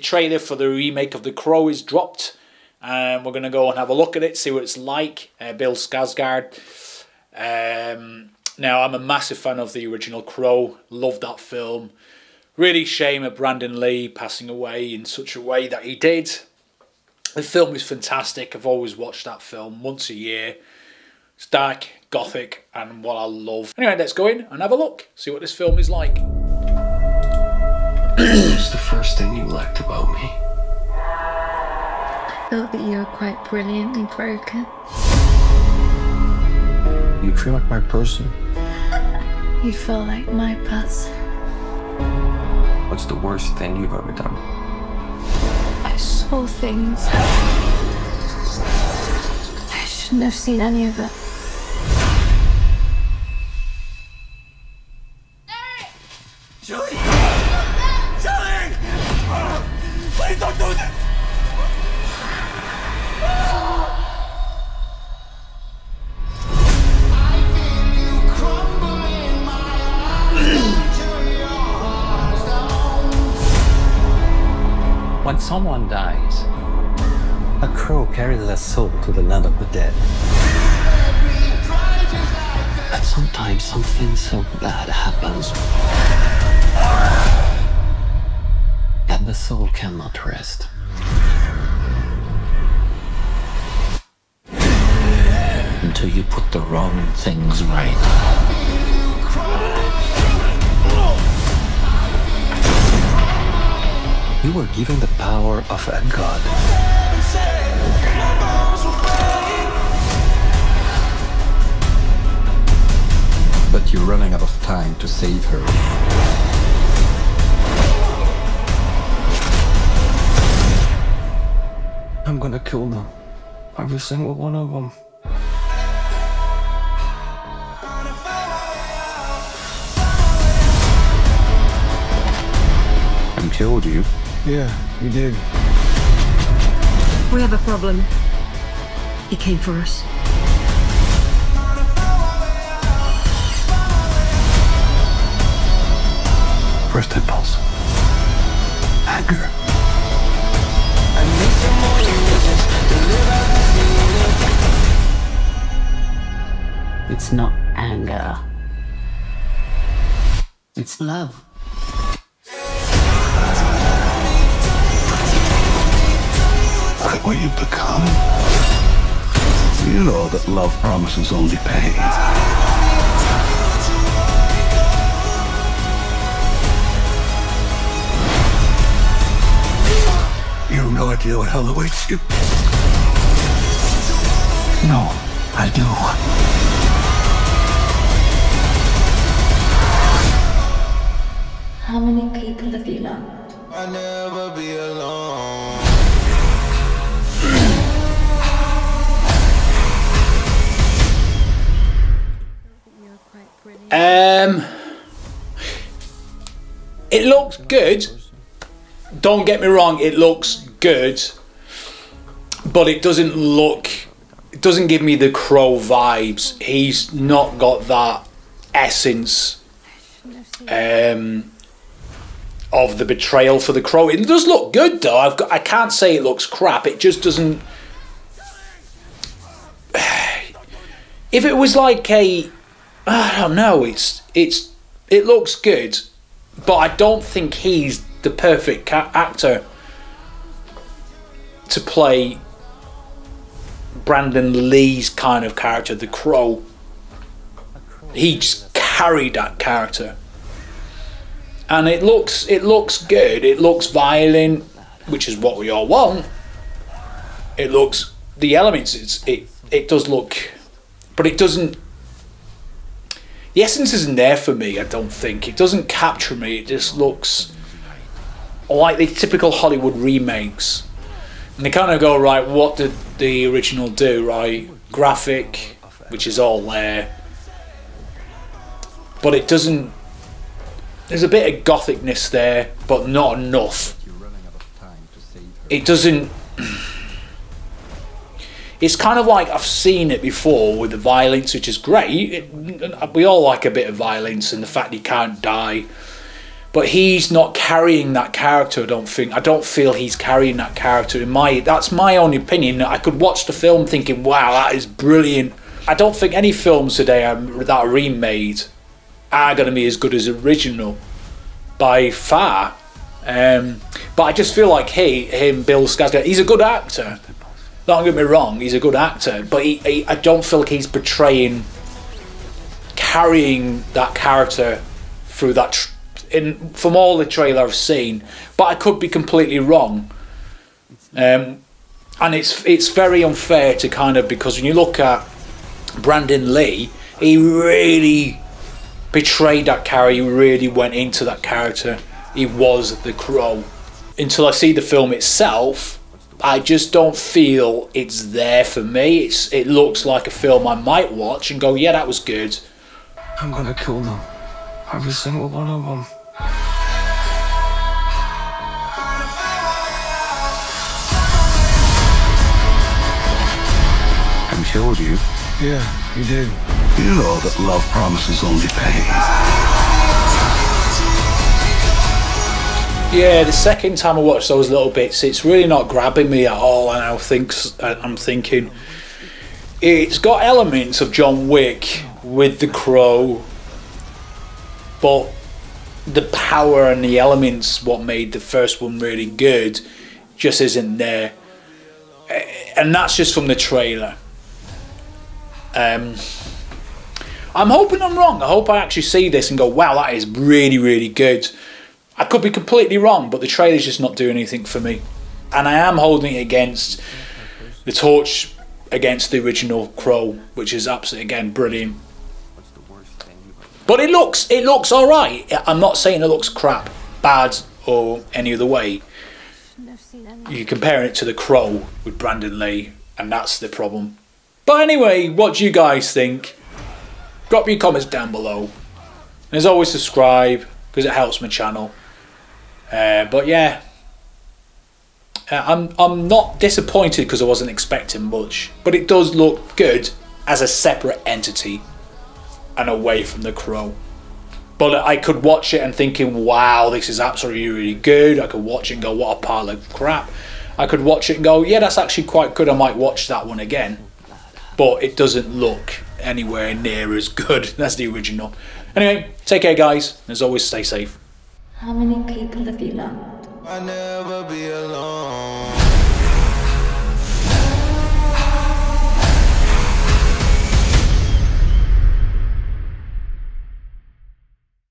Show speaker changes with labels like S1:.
S1: trailer for the remake of The Crow is dropped. And we're going to go and have a look at it, see what it's like. Uh, Bill Skarsgård. Um, now, I'm a massive fan of the original Crow. Love that film. Really shame of Brandon Lee passing away in such a way that he did. The film is fantastic. I've always watched that film once a year. It's dark, gothic, and what I love. Anyway, let's go in and have a look. See what this film is like.
S2: What's the first thing you liked about me?
S3: I felt that you were quite brilliantly broken.
S2: You feel like my person.
S3: You feel like my person.
S2: What's the worst thing you've ever done?
S3: I saw things. I shouldn't have seen any of it.
S4: Don't do!
S5: When someone dies, a crow carries their soul to the land of the dead. But sometimes something so bad happens that the soul cannot rest. Until you put the wrong things right. You were given the power of a god. But you're running out of time to save her.
S2: I'm gonna kill them. Every single one of them.
S5: And killed you.
S2: Yeah, you did.
S6: We have a problem. He came for us.
S5: First impulse. It's not anger. It's love.
S7: Look at what you've become. You know that love promises only pain. You have no idea what hell awaits you.
S5: No, I do.
S3: How many people have you loved?
S4: I'll never be alone.
S1: Um, it looks good. Don't get me wrong, it looks good, but it doesn't look. It doesn't give me the crow vibes. He's not got that essence um, of the betrayal for the crow. It does look good though. I've got, I can't say it looks crap. It just doesn't. If it was like a I don't know. It's it's it looks good, but I don't think he's the perfect actor to play Brandon Lee's kind of character, the Crow. He just carried that character, and it looks it looks good. It looks violent, which is what we all want. It looks the elements. It's it it does look, but it doesn't the essence isn't there for me. I don't think it doesn't capture me. It just looks like the typical Hollywood remakes, and they kind of go right. What did the original do? Right, graphic, which is all there, but it doesn't. There's a bit of gothicness there, but not enough. It doesn't. It's kind of like I've seen it before with the violence, which is great. It, we all like a bit of violence and the fact he can't die. but he's not carrying that character. I don't think. I don't feel he's carrying that character. In my that's my own opinion. I could watch the film thinking, "Wow, that is brilliant." I don't think any films today are, that are remade are going to be as good as original by far. Um, but I just feel like he, him, Bill Skarsgård, he's a good actor. Don't get me wrong, he's a good actor, but he, he, I don't feel like he's portraying, carrying that character through that. In from all the trailer I've seen, but I could be completely wrong. Um, and it's it's very unfair to kind of because when you look at Brandon Lee, he really betrayed that character. He really went into that character. He was the crow. Until I see the film itself, I just don't feel it's there for me. It's it looks like a film I might watch and go, yeah, that was good.
S2: I'm gonna kill them. Every single one of them.
S7: I'm killed you.
S2: Yeah, you did.
S7: You know that love promises only pain.
S1: Yeah, the second time I watched those little bits, it's really not grabbing me at all, and I think I'm thinking it's got elements of John Wick with the Crow, but the power and the elements what made the first one really good just isn't there, eh, and that's just from the trailer. Um, I'm hoping I'm wrong. I hope I actually see this and go, wow, that is really, really good. I could be completely wrong, but the trailer's just not doing anything for me. And I am holding it against the torch against the original Crow, which is absolutely again brilliant. But it looks it looks alright. I'm not saying it looks crap, bad, or any other way. You're comparing it to the Crow with Brandon Lee, and that's the problem. But anyway, what do you guys think? Drop your comments down below. And as always, subscribe because it helps my channel. Uh, but yeah, uh, I'm I'm not disappointed because I wasn't expecting much, but it does look good as a separate entity and away from the Crow. But I could watch it and thinking, wow, this is absolutely really good. I could watch it and go, what a pile of crap. I could watch it and go, yeah, that's actually quite good. I might watch that one again. But it doesn't look anywhere near as good as the original. Anyway, take care, guys. As always, stay safe.
S3: How many people have you loved?